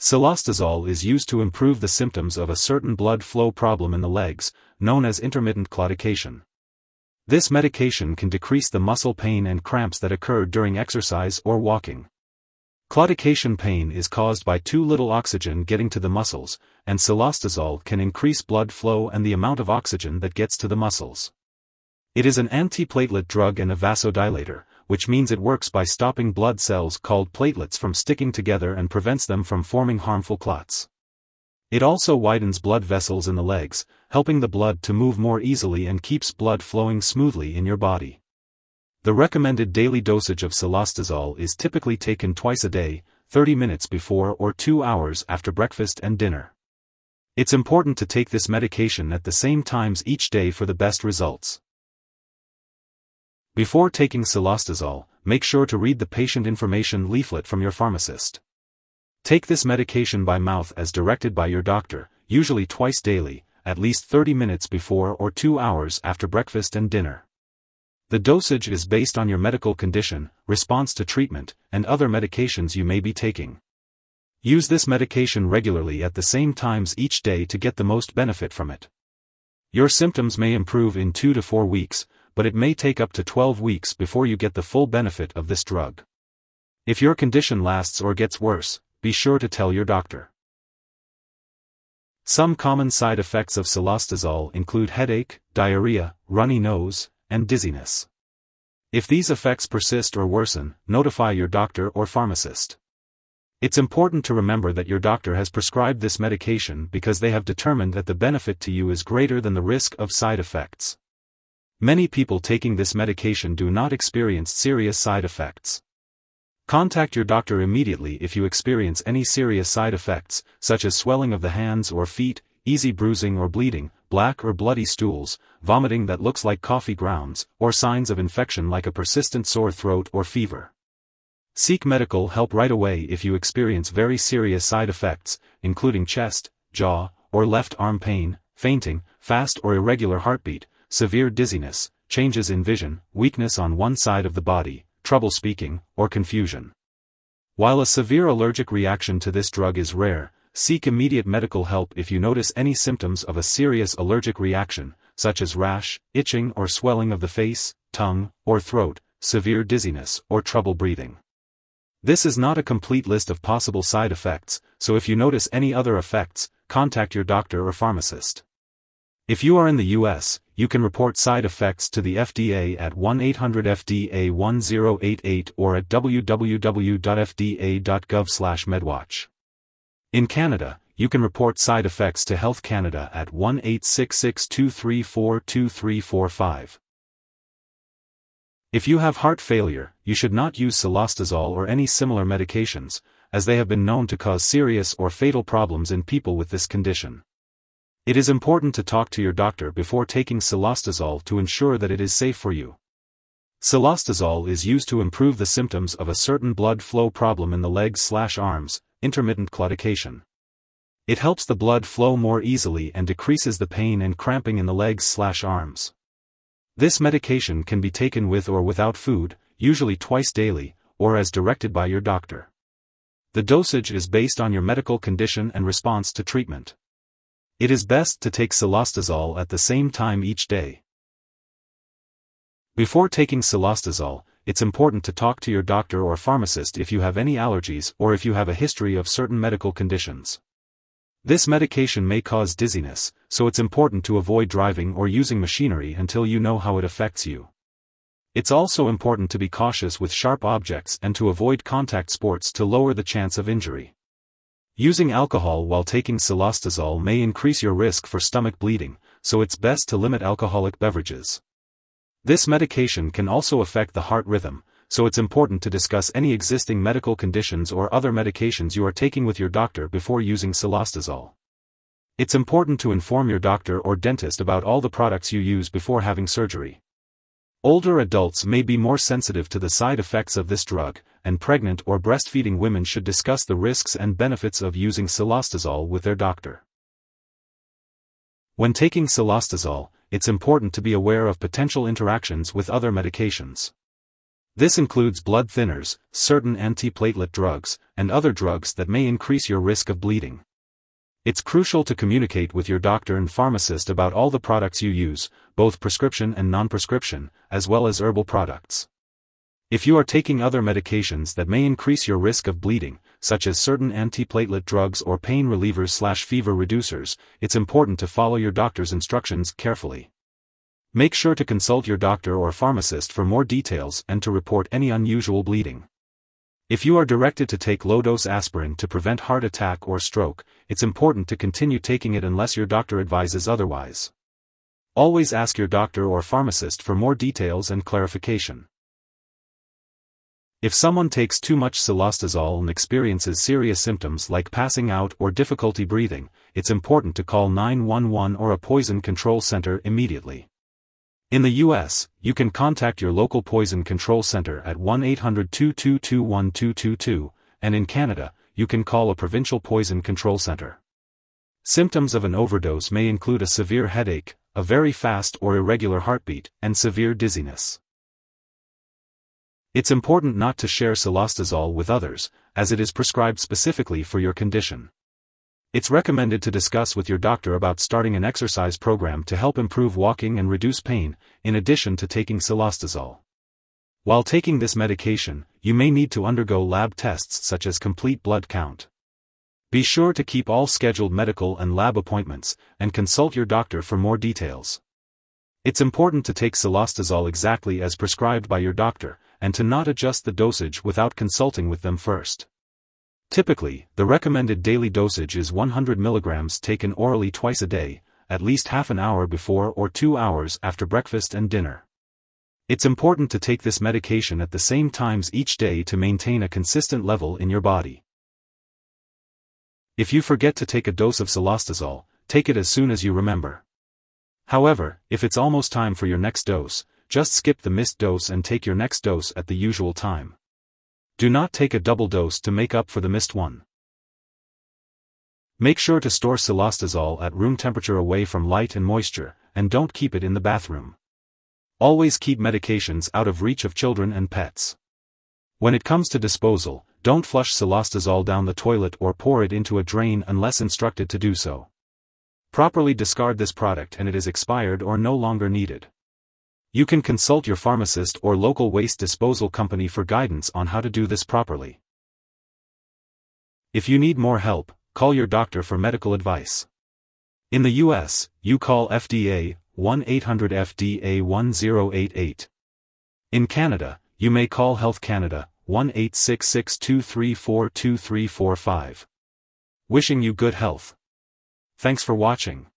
Cilostazol is used to improve the symptoms of a certain blood flow problem in the legs, known as intermittent claudication. This medication can decrease the muscle pain and cramps that occur during exercise or walking. Claudication pain is caused by too little oxygen getting to the muscles, and cilostazol can increase blood flow and the amount of oxygen that gets to the muscles. It is an antiplatelet drug and a vasodilator, which means it works by stopping blood cells called platelets from sticking together and prevents them from forming harmful clots. It also widens blood vessels in the legs, helping the blood to move more easily and keeps blood flowing smoothly in your body. The recommended daily dosage of cilostazol is typically taken twice a day, 30 minutes before or 2 hours after breakfast and dinner. It's important to take this medication at the same times each day for the best results. Before taking cilostazol, make sure to read the patient information leaflet from your pharmacist. Take this medication by mouth as directed by your doctor, usually twice daily, at least 30 minutes before or 2 hours after breakfast and dinner. The dosage is based on your medical condition, response to treatment, and other medications you may be taking. Use this medication regularly at the same times each day to get the most benefit from it. Your symptoms may improve in 2 to 4 weeks, but it may take up to 12 weeks before you get the full benefit of this drug. If your condition lasts or gets worse, be sure to tell your doctor. Some common side effects of cilostazol include headache, diarrhea, runny nose, and dizziness. If these effects persist or worsen, notify your doctor or pharmacist. It's important to remember that your doctor has prescribed this medication because they have determined that the benefit to you is greater than the risk of side effects. Many people taking this medication do not experience serious side effects. Contact your doctor immediately if you experience any serious side effects, such as swelling of the hands or feet, easy bruising or bleeding, black or bloody stools, vomiting that looks like coffee grounds, or signs of infection like a persistent sore throat or fever. Seek medical help right away if you experience very serious side effects, including chest, jaw, or left arm pain, fainting, fast or irregular heartbeat, severe dizziness, changes in vision, weakness on one side of the body, trouble speaking, or confusion. While a severe allergic reaction to this drug is rare, seek immediate medical help if you notice any symptoms of a serious allergic reaction, such as rash, itching or swelling of the face, tongue, or throat, severe dizziness, or trouble breathing. This is not a complete list of possible side effects, so if you notice any other effects, contact your doctor or pharmacist. If you are in the US, you can report side effects to the FDA at 1-800-FDA-1088 or at www.fda.gov/medwatch. In Canada, you can report side effects to Health Canada at 1-866-234-2345. If you have heart failure, you should not use cilostazol or any similar medications, as they have been known to cause serious or fatal problems in people with this condition. It is important to talk to your doctor before taking cilostazol to ensure that it is safe for you. Cilostazol is used to improve the symptoms of a certain blood flow problem in the legs slash arms, intermittent claudication. It helps the blood flow more easily and decreases the pain and cramping in the legs slash arms. This medication can be taken with or without food, usually twice daily, or as directed by your doctor. The dosage is based on your medical condition and response to treatment. It is best to take cilostazol at the same time each day. Before taking cilostazol, it's important to talk to your doctor or pharmacist if you have any allergies or if you have a history of certain medical conditions. This medication may cause dizziness, so it's important to avoid driving or using machinery until you know how it affects you. It's also important to be cautious with sharp objects and to avoid contact sports to lower the chance of injury. Using alcohol while taking cilostazol may increase your risk for stomach bleeding, so it's best to limit alcoholic beverages. This medication can also affect the heart rhythm, so it's important to discuss any existing medical conditions or other medications you are taking with your doctor before using cilostazol. It's important to inform your doctor or dentist about all the products you use before having surgery. Older adults may be more sensitive to the side effects of this drug, and pregnant or breastfeeding women should discuss the risks and benefits of using cilostazol with their doctor. When taking cilostazol, it's important to be aware of potential interactions with other medications. This includes blood thinners, certain antiplatelet drugs, and other drugs that may increase your risk of bleeding. It's crucial to communicate with your doctor and pharmacist about all the products you use, both prescription and non-prescription, as well as herbal products. If you are taking other medications that may increase your risk of bleeding, such as certain antiplatelet drugs or pain relievers slash fever reducers, it's important to follow your doctor's instructions carefully. Make sure to consult your doctor or pharmacist for more details and to report any unusual bleeding. If you are directed to take low-dose aspirin to prevent heart attack or stroke, it's important to continue taking it unless your doctor advises otherwise. Always ask your doctor or pharmacist for more details and clarification. If someone takes too much cilostazol and experiences serious symptoms like passing out or difficulty breathing, it's important to call 911 or a poison control center immediately. In the U.S., you can contact your local poison control center at 1-800-222-1222, and in Canada, you can call a provincial poison control center. Symptoms of an overdose may include a severe headache, a very fast or irregular heartbeat, and severe dizziness. It's important not to share cilostazol with others, as it is prescribed specifically for your condition. It's recommended to discuss with your doctor about starting an exercise program to help improve walking and reduce pain, in addition to taking cilostazol. While taking this medication, you may need to undergo lab tests such as complete blood count. Be sure to keep all scheduled medical and lab appointments, and consult your doctor for more details. It's important to take cilostazol exactly as prescribed by your doctor, and to not adjust the dosage without consulting with them first. Typically, the recommended daily dosage is 100 mg taken orally twice a day, at least half an hour before or two hours after breakfast and dinner. It's important to take this medication at the same times each day to maintain a consistent level in your body. If you forget to take a dose of cilostazol, take it as soon as you remember. However, if it's almost time for your next dose, just skip the missed dose and take your next dose at the usual time. Do not take a double dose to make up for the missed one. Make sure to store cilostazol at room temperature away from light and moisture, and don't keep it in the bathroom. Always keep medications out of reach of children and pets. When it comes to disposal, don't flush cilostazol down the toilet or pour it into a drain unless instructed to do so. Properly discard this product and it is expired or no longer needed. You can consult your pharmacist or local waste disposal company for guidance on how to do this properly. If you need more help, call your doctor for medical advice. In the US, you call FDA 1-800-FDA-1088. In Canada, you may call Health Canada 1-866-234-2345. Wishing you good health. Thanks for watching.